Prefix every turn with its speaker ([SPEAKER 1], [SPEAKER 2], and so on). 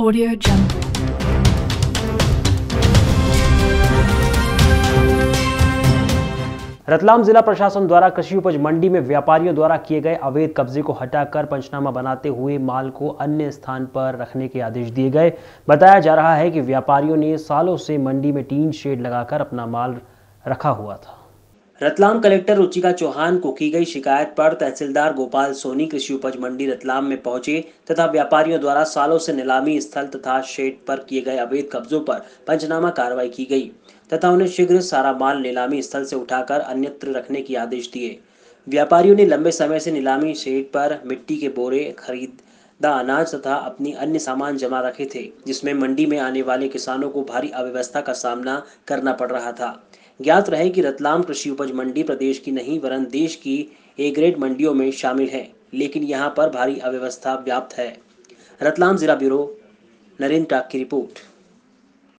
[SPEAKER 1] Audio Jungle.
[SPEAKER 2] Ratlam जिला प्रशासन द्वारा कृषि उपज मंडी में व्यापारियों द्वारा किए गए अवैध कब्जे को हटाकर पंचनामा बनाते हुए माल को अन्य स्थान पर रखने के आदेश दिए गए बताया जा रहा है कि व्यापारियों ने सालों से मंडी में टीन शेड लगाकर अपना माल रखा हुआ था रतलाम कलेक्टर रुचिका चौहान को की गई शिकायत पर तहसीलदार गोपाल सोनी कृषि उपज मंडी रतलाम में पहुँचे तथा व्यापारियों द्वारा सालों से नीलामी स्थल तथा शेड पर किए गए अवैध कब्जों पर पंचनामा कार्रवाई की गई तथा उन्हें शीघ्र सारा माल नीलामी स्थल से उठाकर अन्यत्र रखने के आदेश दिए। व्यापारियों ने लंबे समय से नीलामी शेड पर मिट्टी के बोरे, खरीदा अनाज तथा अपनी अन्य सामान जमा रखे थे, जिसमें मंडी में आने वाले किसानों को भारी अव्यवस्था का सामना करना पड़ रहा था। ज्ञात रहे कि रतलाम कृषि उपज मंडी प्रदेश की नहीं, वरन देश की ए ग्रेड मंडियों में शामिल है, लेकिन यहाँ पर भारी अव्यवस्था व्याप्त है। रतलाम जिला ब्यूरो, नरेंद्र टाक की रिपोर्ट।